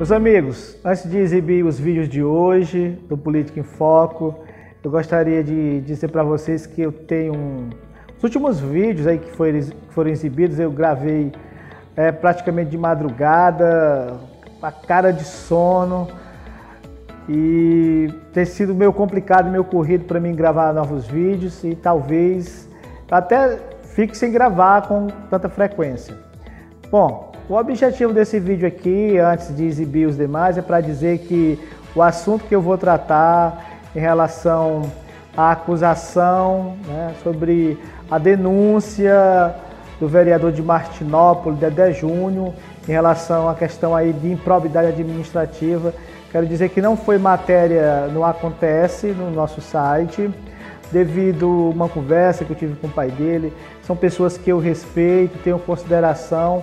Meus amigos, antes de exibir os vídeos de hoje do Política em Foco, eu gostaria de dizer para vocês que eu tenho um... os últimos vídeos aí que foram, exibidos eu gravei é, praticamente de madrugada, a cara de sono e tem sido meio complicado, meio corrido para mim gravar novos vídeos e talvez até fique sem gravar com tanta frequência. Bom, o objetivo desse vídeo aqui, antes de exibir os demais, é para dizer que o assunto que eu vou tratar em relação à acusação né, sobre a denúncia do vereador de Martinópolis, Dedé Júnior, em relação à questão aí de improbidade administrativa. Quero dizer que não foi matéria no Acontece, no nosso site, devido a uma conversa que eu tive com o pai dele. São pessoas que eu respeito, tenho consideração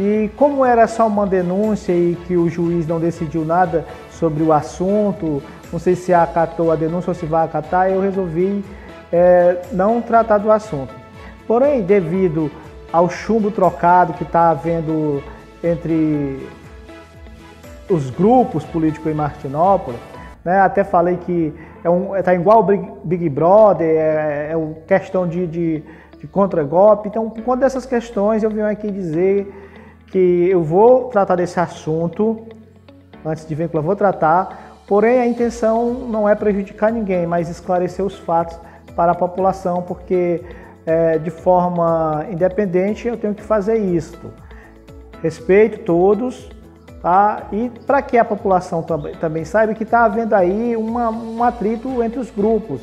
e como era só uma denúncia e que o juiz não decidiu nada sobre o assunto, não sei se acatou a denúncia ou se vai acatar, eu resolvi é, não tratar do assunto. Porém, devido ao chumbo trocado que está havendo entre os grupos políticos em Martinópolis, né, até falei que é um, tá igual o Big Brother, é, é questão de, de, de contra-golpe. Então, por conta dessas questões, eu vim aqui dizer que eu vou tratar desse assunto, antes de vir, eu vou tratar, porém a intenção não é prejudicar ninguém, mas esclarecer os fatos para a população, porque é, de forma independente eu tenho que fazer isto. Respeito todos, tá? E para que a população também, também saiba que está havendo aí uma, um atrito entre os grupos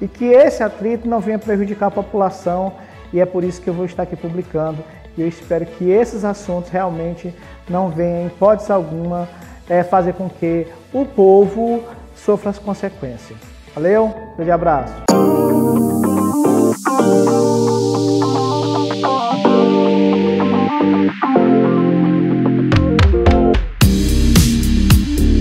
e que esse atrito não venha prejudicar a população e é por isso que eu vou estar aqui publicando. E eu espero que esses assuntos realmente não venham, em hipótese alguma, é, fazer com que o povo sofra as consequências. Valeu, um grande abraço.